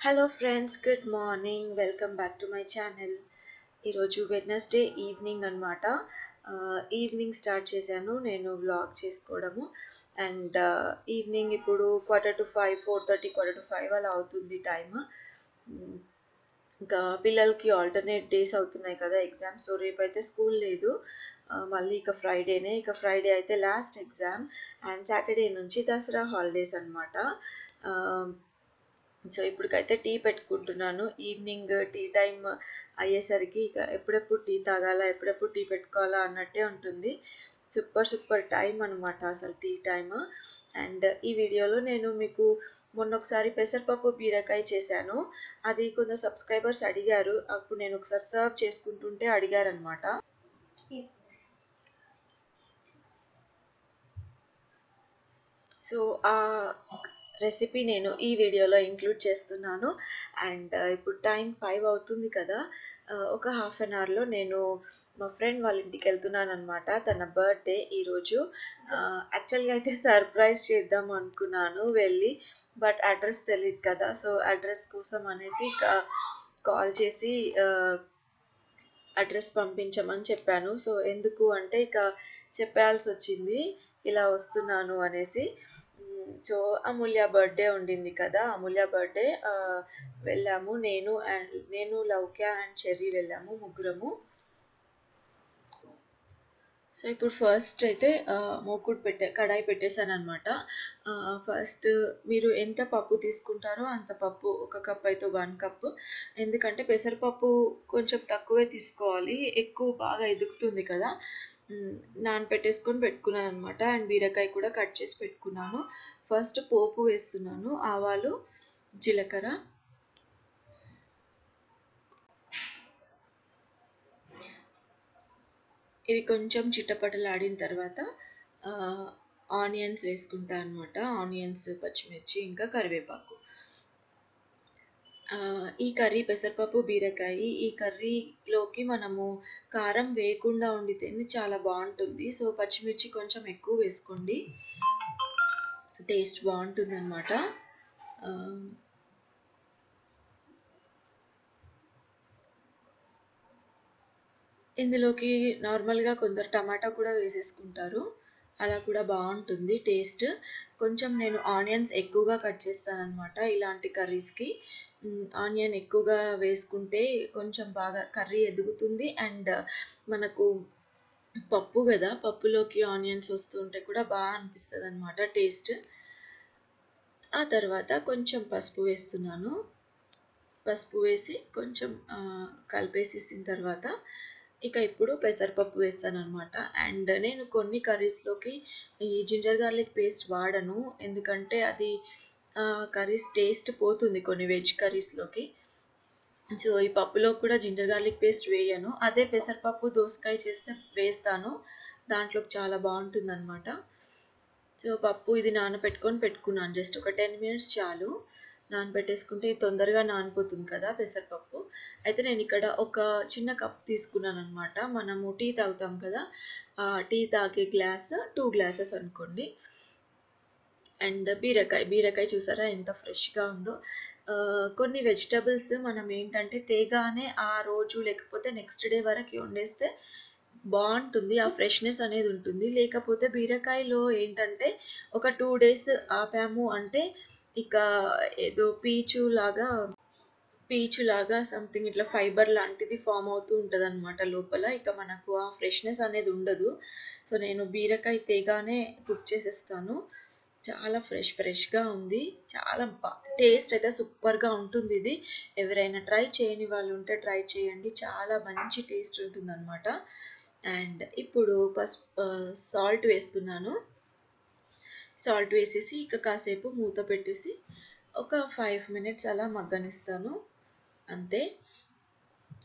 Hello friends good morning welcome back to my channel ఈరోజు Wednesday evening అనమాట evening start చేశాను. నేను vlog చేసుకోవడము. అండ్ ఈవినింగ్ ఇప్పుడు quarter to five four thirty quarter to five అలా అవుతుంది టైమ్ ఇంకా పిల్లలకి ఆల్టర్నేట్ డేస్ అవుతున్నాయి కదా ఎగ్జామ్స్ సో రేపు అయితే స్కూల్ లేదు మళ్ళీ ఇక ఫ్రైడేనే ఇక ఫ్రైడే అయితే లాస్ట్ ఎగ్జామ్ అండ్ సాటర్డే నుంచి దసరా హాలిడేస్ అనమాట సో ఇప్పటికైతే టీ పెట్టుకుంటున్నాను. ఈవినింగ్ టీ టైం అయ్యేసరికి ఇక ఎప్పుడెప్పుడు టీ తాగాలా ఎప్పుడెప్పుడు టీ పెట్టుకోవాలా అన్నట్టే ఉంటుంది. సూపర్ సూపర్ టైం అనమాట అసలు టీ టైమ్. అండ్ ఈ వీడియోలో నేను మీకు మొన్న ఒకసారి పెసరపప్పు బీరకాయ చేశాను. అది కొందరు సబ్స్క్రైబర్స్ అడిగారు. అప్పుడు నేను ఒకసారి సర్వ్ చేసుకుంటుంటే అడిగారనమాట సో ఆ రెసిపీ నేను ఈ వీడియోలో ఇంక్లూడ్ చేస్తున్నాను. అండ్ uh, ఇప్పుడు టైం ఫైవ్ అవుతుంది కదా. Uh, ఒక హాఫ్ అన్ అవర్లో నేను మా ఫ్రెండ్ వాళ్ళ ఇంటికి వెళ్తున్నాను అనమాట తన బర్త్డే ఈరోజు యాక్చువల్గా అయితే సర్ప్రైజ్ చేద్దాం అనుకున్నాను వెళ్ళి బట్ అడ్రస్ తెలియదు కదా. సో అడ్రస్ కోసం అనేసి కాల్ చేసి uh, అడ్రస్ పంపించమని చెప్పాను. సో ఎందుకు అంటే ఇక చెప్పాల్సి వచ్చింది. ఇలా వస్తున్నాను అనేసి. సో అమూల్య బర్త్డే ఉండింది కదా అమూల్య బర్త్డే వెళ్ళాము. నేను అండ్ నేను లౌక్య అండ్ చెర్రీ వెళ్ళాము ముగ్గురము. సో ఇప్పుడు ఫస్ట్ అయితే మోకుడు పెట్టే కడాయి పెట్టేశాను అనమాట ఫస్ట్ మీరు ఎంత పప్పు తీసుకుంటారో అంత పప్పు ఒక కప్ అయితే వన్ కప్. ఎందుకంటే పెసరపప్పు కొంచెం తక్కువే తీసుకోవాలి ఎక్కువ బాగా ఎదుగుతుంది కదా. నానపెట్టేసుకొని పెట్టుకున్నాను అనమాట అండ్ బీరకాయ కూడా కట్ చేసి పెట్టుకున్నాను. ఫస్ట్ పోపు వేస్తున్నాను ఆవాలు జీలకర్ర. ఇవి కొంచెం చిట్టపటలాడిన తర్వాత ఆనియన్స్ వేసుకుంటా అనమాట ఆనియన్స్ పచ్చిమిర్చి ఇంకా కరివేపాకు. ఈ కర్రీ పెసరపప్పు బీరకాయ ఈ కర్రీలోకి మనము కారం వేయకుండా వండితేనే చాలా బాగుంటుంది. సో పచ్చిమిర్చి కొంచెం ఎక్కువ వేసుకోండి. టేస్ట్ బాగుంటుంది అనమాట ఇందులోకి నార్మల్గా కొందరు టమాటా కూడా వేసేసుకుంటారు. అలా కూడా బాగుంటుంది టేస్ట్. కొంచెం నేను ఆనియన్స్ ఎక్కువగా కట్ చేస్తాను అనమాట ఇలాంటి కర్రీస్కి. ఆనియన్ ఎక్కువగా వేసుకుంటే కొంచెం బాగా కర్రీ ఎదుగుతుంది. అండ్ మనకు పప్పు కదా పప్పులోకి ఆనియన్స్ వస్తుంటే కూడా బాగా అనిపిస్తుంది అనమాట టేస్ట్. ఆ తర్వాత కొంచెం పసుపు వేస్తున్నాను. పసుపు వేసి కొంచెం కలిపేసేసిన తర్వాత ఇక ఇప్పుడు పెసరపప్పు వేస్తాను అనమాట అండ్ నేను కొన్ని కర్రీస్లోకి ఈ జింజర్ గార్లిక్ పేస్ట్ వాడను. ఎందుకంటే అది కర్రీస్ టేస్ట్ పోతుంది కొన్ని వెజ్ కర్రీస్లోకి సో ఈ పప్పులో కూడా జింజర్ గార్లిక్ పేస్ట్ వేయను. అదే పెసరపప్పు దోసకాయ చేస్తే వేస్తాను. దాంట్లోకి చాలా బాగుంటుంది అనమాట సో పప్పు ఇది నానబెట్టుకొని పెట్టుకున్నాను. జస్ట్ ఒక టెన్ మినిట్స్ చాలు. నానబెట్టేసుకుంటే తొందరగా నానిపోతుంది కదా పెసరపప్పు. అయితే నేను ఇక్కడ ఒక చిన్న కప్ తీసుకున్నాను అనమాట మనము టీ తాగుతాం కదా. టీ తాగే గ్లాస్ టూ గ్లాసెస్ అనుకోండి. అండ్ బీరకాయ బీరకాయ చూసారా ఎంత ఫ్రెష్గా ఉందో. కొన్ని వెజిటబుల్స్ మనం ఏంటంటే తేగానే ఆ రోజు లేకపోతే నెక్స్ట్ డే వరకు వండేస్తే బాగుంటుంది ఆ ఫ్రెష్నెస్ అనేది ఉంటుంది. లేకపోతే బీరకాయలో ఏంటంటే ఒక టూ డేస్ ఆపాము అంటే ఇక ఏదో పీచు లాగా పీచు లాగా సంథింగ్ ఇట్లా ఫైబర్ లాంటిది ఫామ్ అవుతూ ఉంటుంది అనమాట లోపల. ఇక మనకు ఆ ఫ్రెష్నెస్ అనేది ఉండదు. సో నేను బీరకాయ తేగానే కుక్ చేసేస్తాను. చాలా ఫ్రెష్ ఫ్రెష్గా ఉంది. చాలా టేస్ట్ అయితే సూపర్గా ఉంటుంది ఇది. ఎవరైనా ట్రై చేయని వాళ్ళు ఉంటే ట్రై చేయండి. చాలా మంచి టేస్ట్ ఉంటుందనమాట అండ్ ఇప్పుడు పసుపు సాల్ట్ వేస్తున్నాను. సాల్ట్ వేసేసి ఇక కాసేపు మూత పెట్టేసి ఒక ఫైవ్ మినిట్స్ అలా మగ్గనిస్తాను. అంతే.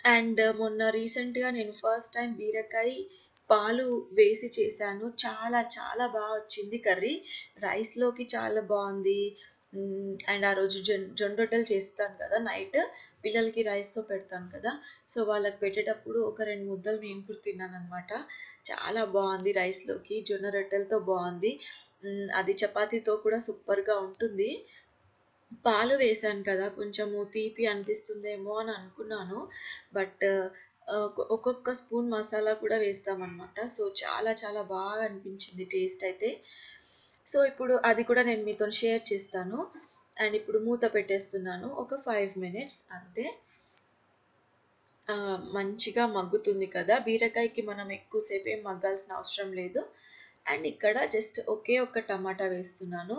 అండ్ మొన్న రీసెంట్గా నేను ఫస్ట్ టైం బీరకాయ పాలు వేసి చేశాను. చాలా చాలా బాగా వచ్చింది కర్రీ. రైస్లోకి చాలా బాగుంది. అండ్ ఆ రోజు జొన్ జొన్న రొట్టెలు చేస్తాను కదా నైట్ పిల్లలకి రైస్తో పెడతాను కదా. సో వాళ్ళకి పెట్టేటప్పుడు ఒక రెండు ముద్దలు నేను కూడా తిన్నాను అనమాట చాలా బాగుంది రైస్లోకి జొన్న రొట్టెలతో బాగుంది. అది చపాతీతో కూడా సూపర్గా ఉంటుంది. పాలు వేశాను కదా కొంచెము తీపి అనిపిస్తుందేమో అని అనుకున్నాను. బట్ ఒక్కొక్క స్పూన్ మసాలా కూడా వేస్తామన్నమాట. సో చాలా చాలా బాగా అనిపించింది టేస్ట్ అయితే. సో ఇప్పుడు అది కూడా నేను మీతో షేర్ చేస్తాను. అండ్ ఇప్పుడు మూత పెట్టేస్తున్నాను. ఒక ఫైవ్ మినిట్స్ అంతే. మంచిగా మగ్గుతుంది కదా. బీరకాయకి మనం ఎక్కువసేపు ఏం మగ్గాల్సిన అవసరం లేదు. అండ్ ఇక్కడ జస్ట్ ఒకే ఒక్క టమాటా వేస్తున్నాను.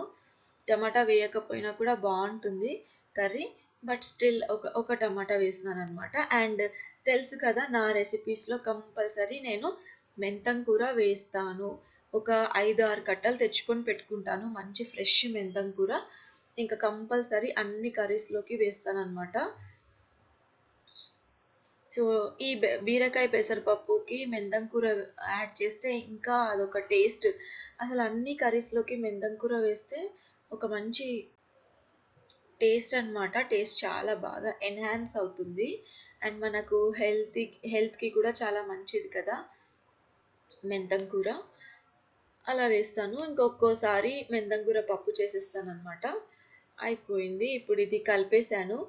టమాటా వేయకపోయినా కూడా బాగుంటుంది కర్రీ. బట్ స్టిల్ ఒక ఒక టమాటా వేసినాను అనమాట అండ్ తెలుసు కదా నా రెసిపీస్లో కంపల్సరీ నేను మెంతం కూర వేస్తాను. ఒక ఐదు ఆరు కట్టలు తెచ్చుకొని పెట్టుకుంటాను. మంచి ఫ్రెష్ మెంతం కూర. ఇంకా కంపల్సరీ అన్ని కర్రీస్లోకి వేస్తాను అనమాట సో ఈ బీరకాయ పెసరపప్పుకి మెంతం కూర యాడ్ చేస్తే ఇంకా అదొక టేస్ట్ అసలు అన్ని కర్రీస్లోకి మెంతం కూర వేస్తే ఒక మంచి టేస్ట్ అన్నమాట. టేస్ట్ చాలా బాగా ఎన్హాన్స్ అవుతుంది. అండ్ మనకు హెల్తీ హెల్త్కి కూడా చాలా మంచిది కదా. మెంతం కూర. అలా వేస్తాను. ఇంకొక్కోసారి మెంతం కూర పప్పు చేసేస్తాను అనమాట అయిపోయింది. ఇప్పుడు ఇది కలిపేశాను.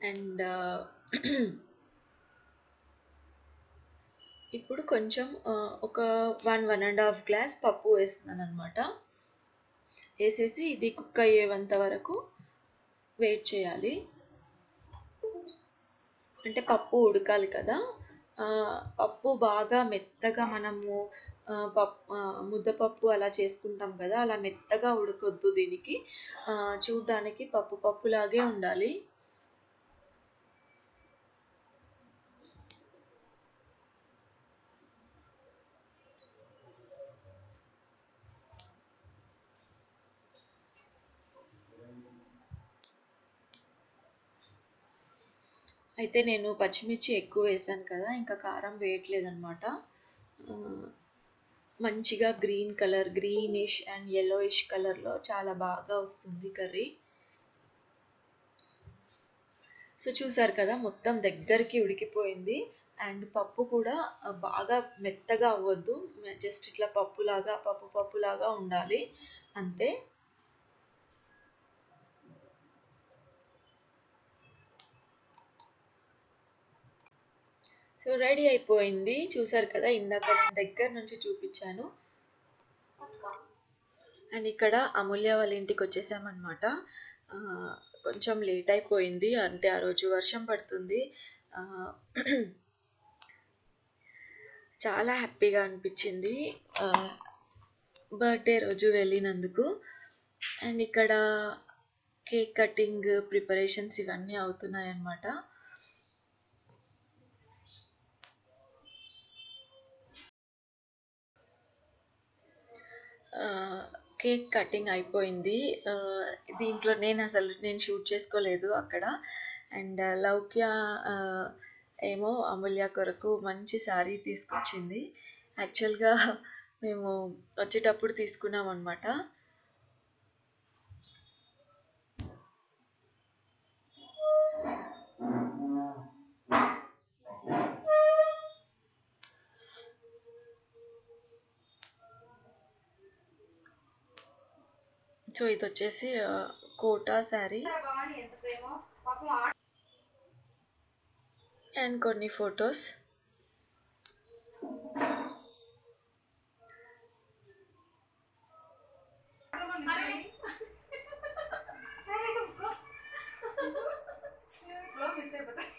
అండ్ ఇప్పుడు కొంచెం ఒక one one and half glass పప్పు వేస్తున్నాను అనమాట వేసేసి ఇది కుక్ అయ్యేంత వరకు వెయిట్ చేయాలి. అంటే పప్పు ఉడకాలి కదా. పప్పు బాగా మెత్తగా మనము పప్పు ముద్దపప్పు అలా చేసుకుంటాం కదా. అలా మెత్తగా ఉడకొద్దు దీనికి. చూడ్డానికి పప్పు పప్పులాగే ఉండాలి. అయితే నేను పచ్చిమిర్చి ఎక్కువ వేసాను కదా ఇంకా కారం వేయట్లేదనమాట మంచిగా green colour greenish and yellowish కలర్లో చాలా బాగా వస్తుంది కర్రీ. సో చూసారు కదా మొత్తం దగ్గరికి ఉడికిపోయింది. అండ్ పప్పు కూడా బాగా మెత్తగా అవ్వద్దు. జస్ట్ ఇట్లా పప్పులాగా పప్పు పప్పులాగా ఉండాలి. అంతే. సో రెడీ అయిపోయింది. చూసారు కదా ఇందాక నేను దగ్గర నుంచి చూపించాను. అండ్ ఇక్కడ అమూల్య వాళ్ళ ఇంటికి వచ్చేసామన్నమాట. కొంచెం లేట్ అయిపోయింది. అంటే ఆ రోజు వర్షం పడుతుంది. చాలా హ్యాపీగా అనిపించింది. బర్త్డే రోజు వెళ్ళినందుకు. అండ్ ఇక్కడ కేక్ కటింగ్ ప్రిపరేషన్స్ ఇవన్నీ అవుతున్నాయి అన్నమాట కేక్ కటింగ్ అయిపోయింది. దీంట్లో నేను అసలు నేను షూట్ చేసుకోలేదు అక్కడ. అండ్ లౌక్య ఏమో అమూల్య కొరకు మంచి శారీ తీసుకొచ్చింది. యాక్చువల్గా మేము వచ్చేటప్పుడు తీసుకున్నాం అనమాట సో ఇది వచ్చేసి ఆ, కోటా శారీ. భవాని ఎంత ప్రేమో పాపం ఆడ అండ్ కొన్ని ఫొటోస్ మిస్ అయిపోతాయి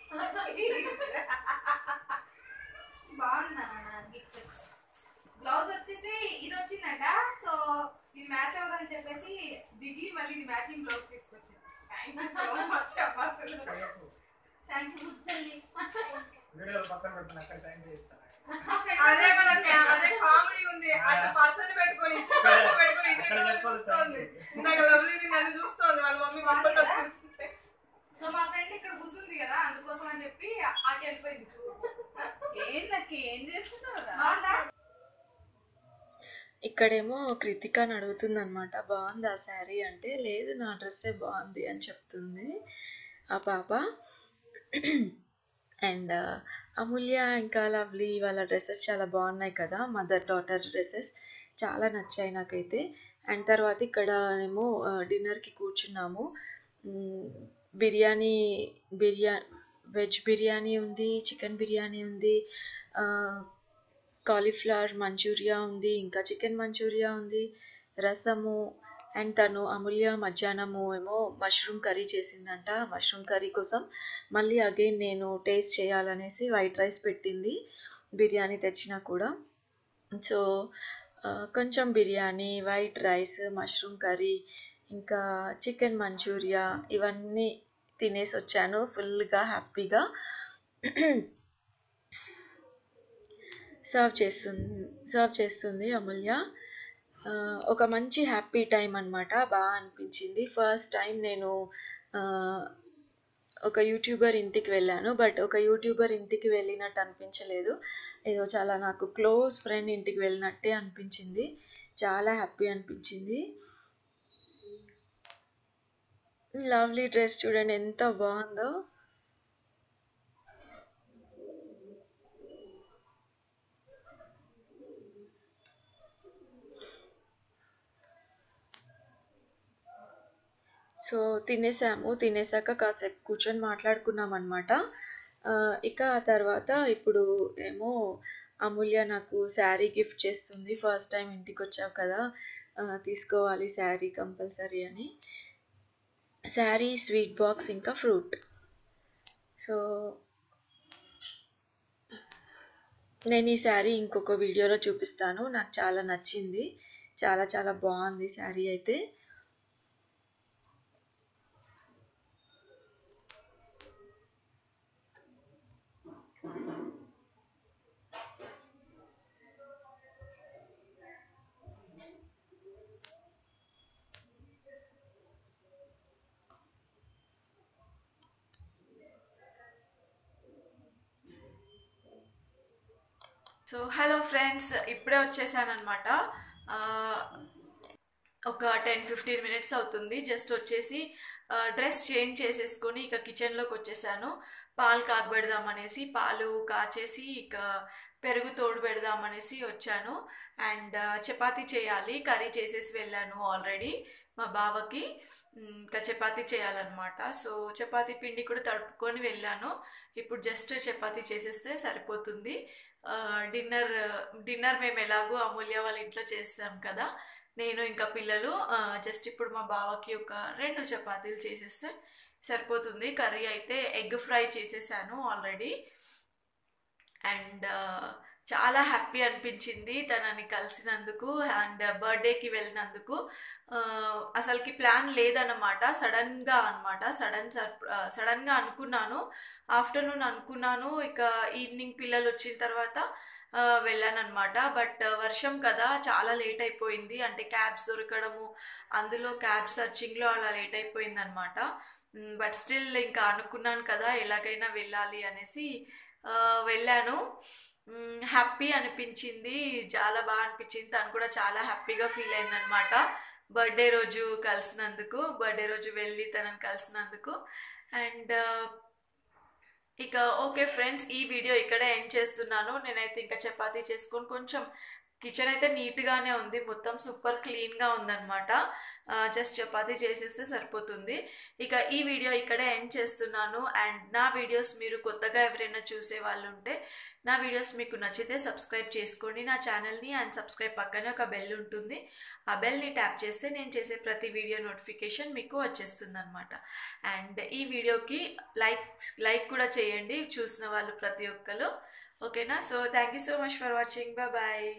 బాగుందా గిఫ్ట్ బ్లౌజ్ వచ్చేసి ఇది వచ్చిందంట సో ఇది మ్యాచ్ అవ్వదని చెప్పేసి దిగి మళ్ళీ ఇది మ్యాచింగ్ బ్లౌజ్ తీసుకొచ్చింది థ్యాంక్ యూ సో మచ్ అబ్బా అసలు. థ్యాంక్ యూ వీడియో పక్కన పెట్టిన అక్కడ టైం చేస్తాను అదే మనకి అదే కామెడీ ఉంది. అటు పర్సన్ పెట్టుకొని పెట్టుకొని చూస్తోంది. ఇందాక లవ్లీది నన్ను చూస్తోంది వాళ్ళ మమ్మీ వస్తుంది సో మా ఫ్రెండ్ ఇక్కడ కూర్చుంది కదా అందుకోసం అని చెప్పి అటు వెళ్ళిపోయింది. ఏం నాకు ఏం చేస్తున్నావు ఇక్కడేమో ఇక్కడేమో కృతికని అడుగుతుంది అనమాట బాగుంది ఆ శారీ? అంటే లేదు నా డ్రెస్సే బాగుంది అని చెప్తుంది ఆ పాప. అండ్ అమూల్య ఇంకా లవ్లీ వాళ్ళ డ్రెస్సెస్ చాలా బాగున్నాయి కదా మదర్ డాటర్ డ్రెస్సెస్ చాలా నచ్చాయి నాకైతే. అండ్ తర్వాత ఇక్కడ ఏమో డిన్నర్కి కూర్చున్నాము. బిర్యానీ బిర్యా వెజ్ బిర్యానీ ఉంది చికెన్ బిర్యానీ ఉంది కాలీఫ్లవర్ మంచూరియా ఉంది ఇంకా చికెన్ మంచూరియా ఉంది రసము అండ్ తను అమూల్య మధ్యాహ్నము ఏమో మష్రూమ్ కర్రీ చేసిందంట. మష్రూమ్ కర్రీ కోసం మళ్ళీ అగైన్ నేను టేస్ట్ చేయాలనేసి వైట్ రైస్ పెట్టింది బిర్యానీ తెచ్చినా కూడా. సో కొంచెం biryani white rice mushroom curry ఇంకా చికెన్ మంచూరియా ఇవన్నీ తినేసి వచ్చాను ఫుల్గా హ్యాపీగా. సర్వ్ చేస్తుంది సర్వ్ చేస్తుంది అమూల్య. ఒక మంచి హ్యాపీ టైం అన్నమాట. బాగా అనిపించింది. ఫస్ట్ టైం నేను ఒక యూట్యూబర్ ఇంటికి వెళ్ళాను. బట్ ఒక యూట్యూబర్ ఇంటికి వెళ్ళినట్టు అనిపించలేదు. ఏదో చాలా నాకు క్లోజ్ ఫ్రెండ్ ఇంటికి వెళ్ళినట్టే అనిపించింది. చాలా హ్యాపీ అనిపించింది. లవ్లీ డ్రెస్ చూడండి ఎంత బాగుందో. సో తినేసాము తినేసాక కాసేపు కూర్చొని మాట్లాడుకున్నాం అనమాట ఇక ఆ తర్వాత ఇప్పుడు ఏమో అమూల్య నాకు శారీ గిఫ్ట్ చేస్తుంది. ఫస్ట్ టైం ఇంటికి వచ్చావు కదా తీసుకోవాలి శారీ కంపల్సరీ అని. శారీ స్వీట్ బాక్స్ ఇంకా ఫ్రూట్. సో నేను ఈ శారీ ఇంకొక వీడియోలో చూపిస్తాను. నాకు చాలా నచ్చింది. చాలా చాలా బాగుంది శారీ అయితే. సో హలో ఫ్రెండ్స్ ఇప్పుడే వచ్చేసాను అనమాట ఒక టెన్ ఫిఫ్టీన్ మినిట్స్ అవుతుంది. జస్ట్ వచ్చేసి డ్రెస్ చేంజ్ చేసేసుకొని ఇక కిచెన్లోకి వచ్చేసాను. పాలు కాగబెడదామనేసి పాలు కాచేసి ఇక పెరుగు తోడు పెడదామనేసి వచ్చాను. అండ్ చపాతీ చేయాలి. కర్రీ చేసేసి వెళ్ళాను ఆల్రెడీ మా బావకి. ఇంకా చపాతీ చేయాలన్నమాట. సో చపాతీ పిండి కూడా తడుపుకొని వెళ్ళాను. ఇప్పుడు జస్ట్ చపాతీ చేసేస్తే సరిపోతుంది. డిన్నర్ డిన్నర్ మేము ఎలాగో అమూల్య వాళ్ళ ఇంట్లో చేస్తాం కదా. నేను ఇంకా పిల్లలు జస్ట్ ఇప్పుడు మా బావకి ఒక రెండు చపాతీలు చేసేస్తే సరిపోతుంది. కర్రీ అయితే ఎగ్ ఫ్రై చేసేసాను ఆల్రెడీ. అండ్ చాలా హ్యాపీ అనిపించింది తనని కలిసినందుకు అండ్ బర్త్డేకి వెళ్ళినందుకు. అసలుకి ప్లాన్ లేదన్నమాట. సడన్గా అనమాట సడన్ సర్ సడన్గా అనుకున్నాను. ఆఫ్టర్నూన్ అనుకున్నాను. ఇక ఈవినింగ్ పిల్లలు వచ్చిన తర్వాత వెళ్ళానమాట వెళ్ళానన్నమాట. బట్ వర్షం కదా చాలా లేట్ అయిపోయింది. అంటే క్యాబ్స్ దొరకడము అందులో క్యాబ్ సర్చింగ్లో అలా లేట్ అయిపోయింది అనమాట బట్ స్టిల్ ఇంకా అనుకున్నాను కదా ఎలాగైనా వెళ్ళాలి అనేసి వెళ్ళాను. హ్యాపీ అనిపించింది. చాలా బాగా అనిపించింది. తను కూడా చాలా హ్యాపీగా ఫీల్ అయిందనమాట బర్త్డే రోజు కలిసినందుకు బర్త్డే రోజు వెళ్ళి తనని కలిసినందుకు. అండ్ ఇక ఓకే ఫ్రెండ్స్ ఈ వీడియో ఇక్కడే ఎండ్ చేస్తున్నాను. నేనైతే ఇంకా చపాతీ చేసుకొని కొంచెం కిచెన్ అయితే నీట్గానే ఉంది. మొత్తం సూపర్ క్లీన్గా ఉందన్నమాట. జస్ట్ చపాతీ చేసేస్తే సరిపోతుంది. ఇక ఈ వీడియో ఇక్కడే ఎండ్ చేస్తున్నాను. అండ్ నా వీడియోస్ మీరు కొత్తగా ఎవరైనా చూసే వాళ్ళు ఉంటే నా వీడియోస్ మీకు నచ్చితే సబ్స్క్రైబ్ చేసుకోండి. నా ఛానల్ని అండ్ సబ్స్క్రైబ్ పక్కనే ఒక బెల్ ఉంటుంది. ఆ బెల్ని ట్యాప్ చేస్తే నేను చేసే ప్రతి వీడియో నోటిఫికేషన్ మీకు వచ్చేస్తుంది అనమాట అండ్ ఈ వీడియోకి లైక్ లైక్ కూడా చేయండి. చూసిన వాళ్ళు ప్రతి ఒక్కరు ఓకేనా? So thank you so much for watching. Bye.